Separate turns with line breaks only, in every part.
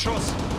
Geschoss!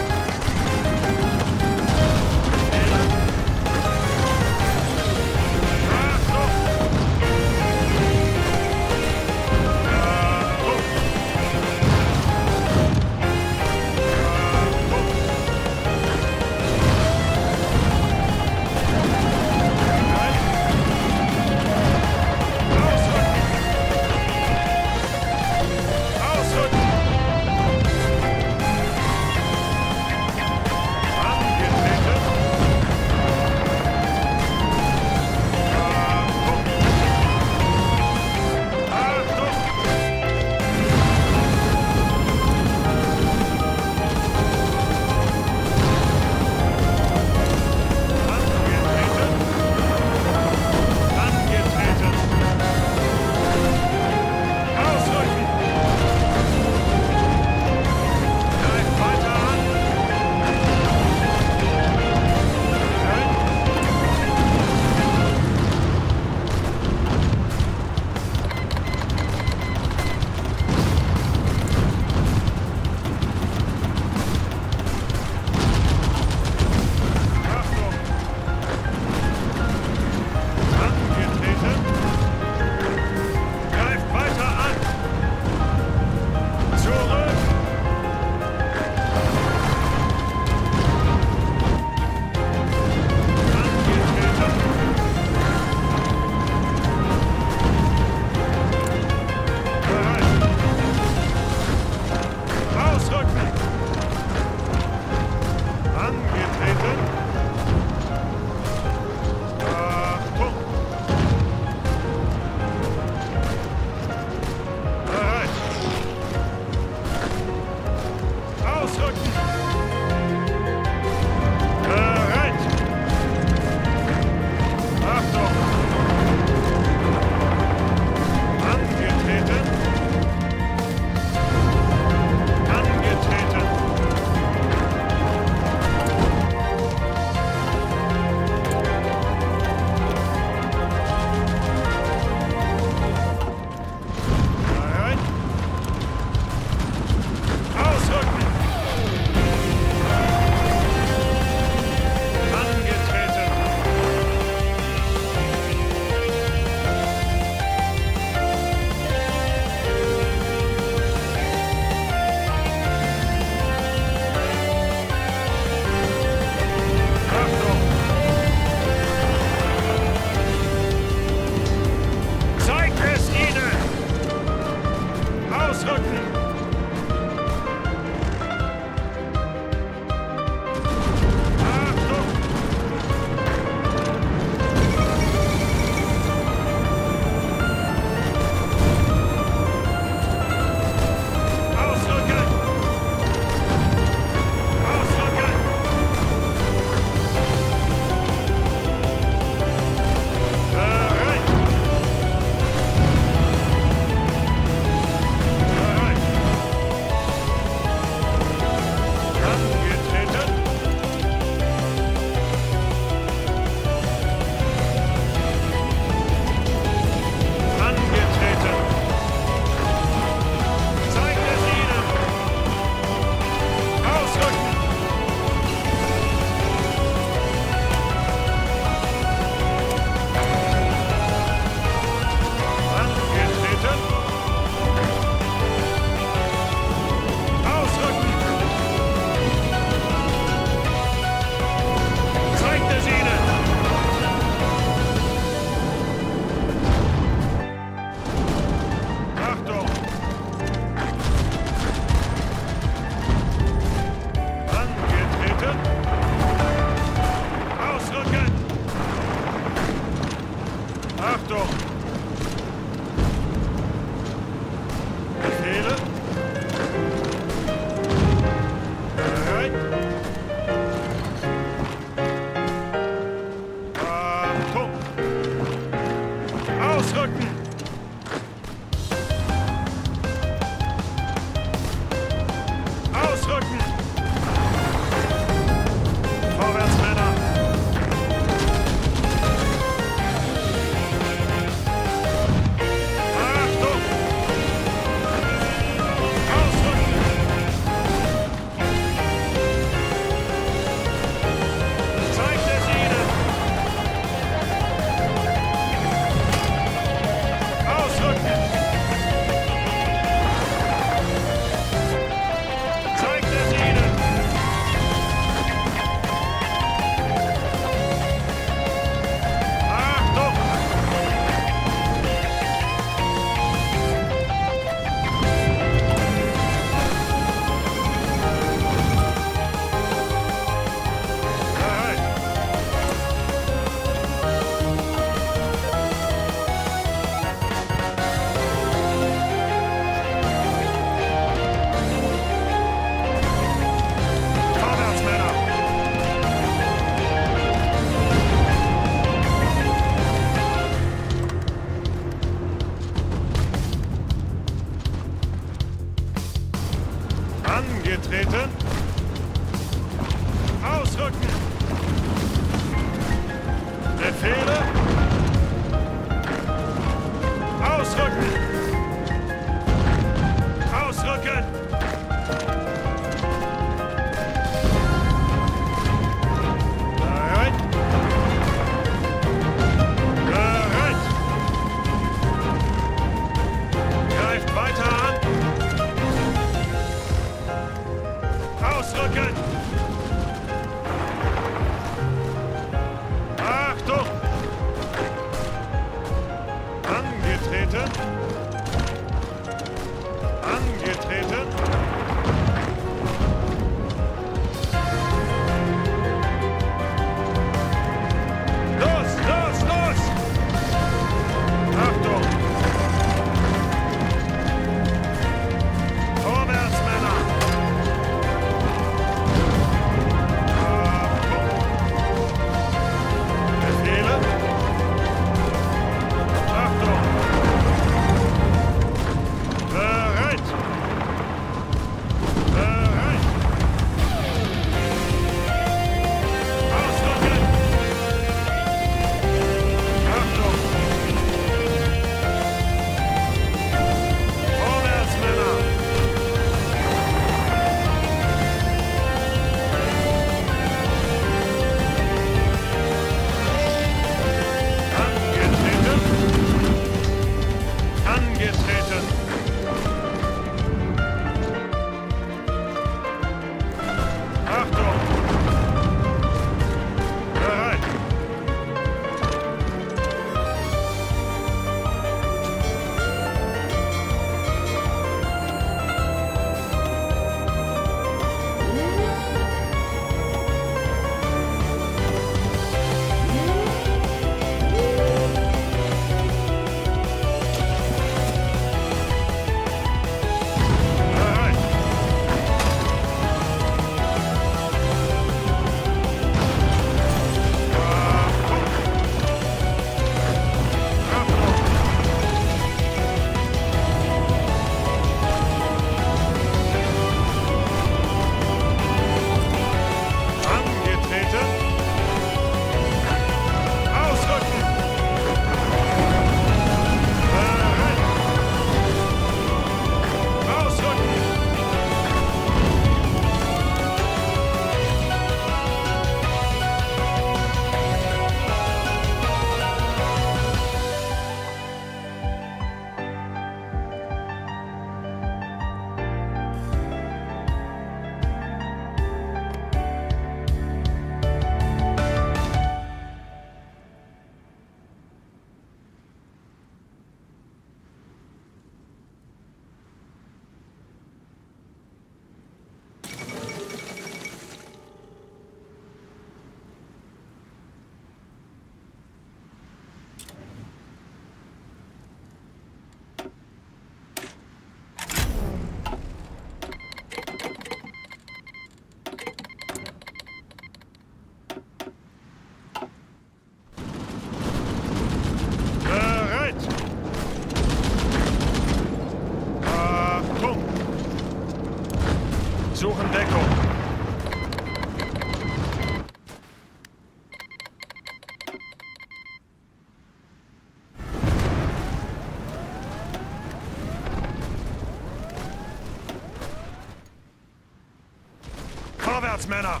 Vorwärts, Männer!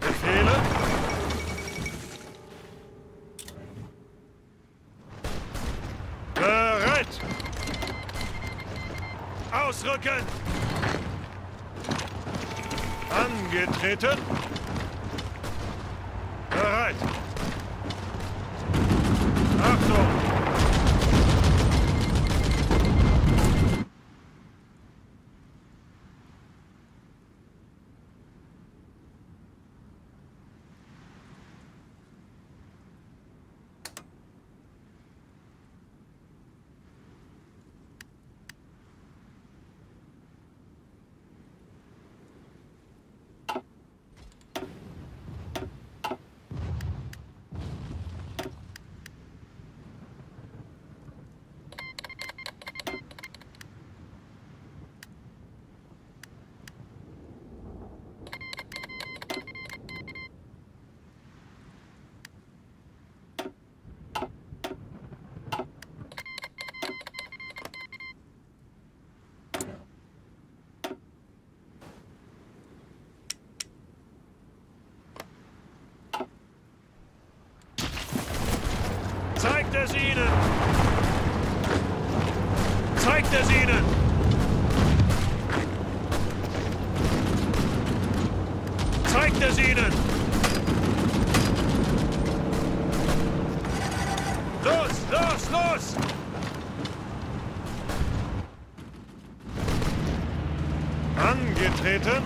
Befehle? Bereit! Ausrücken! Angetreten! Bereit! Achtung! Es ihnen! Zeigt es ihnen! Zeigt es ihnen! Los, los, los! Angetreten!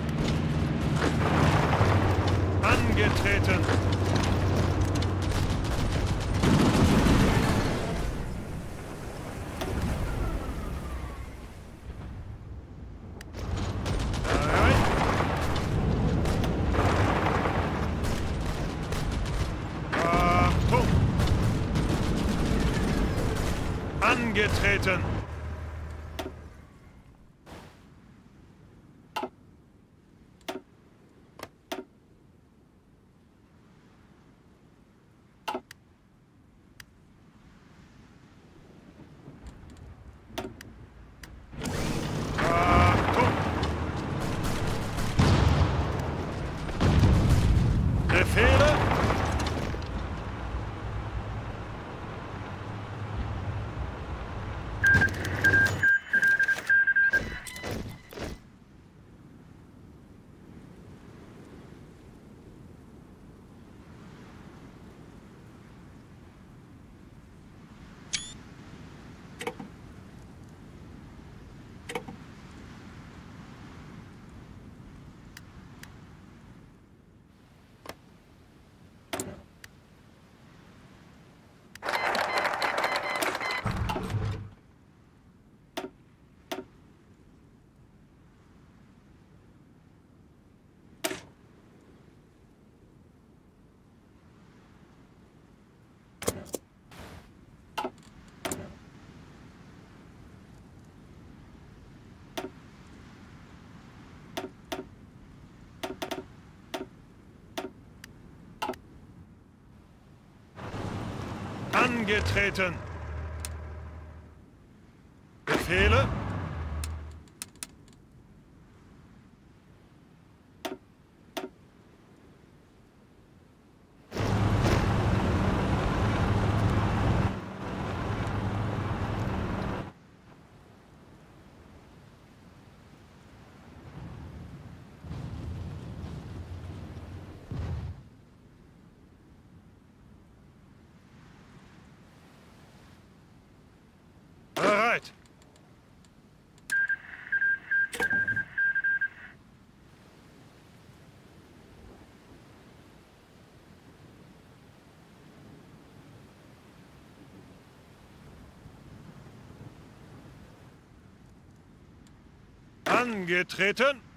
Angetreten! Bereit? Achtung! Angetreten! Achtung! Befehle! Angetreten! Befehle? Bereit! Angetreten!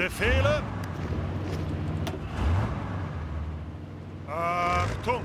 Befehle. Achtung!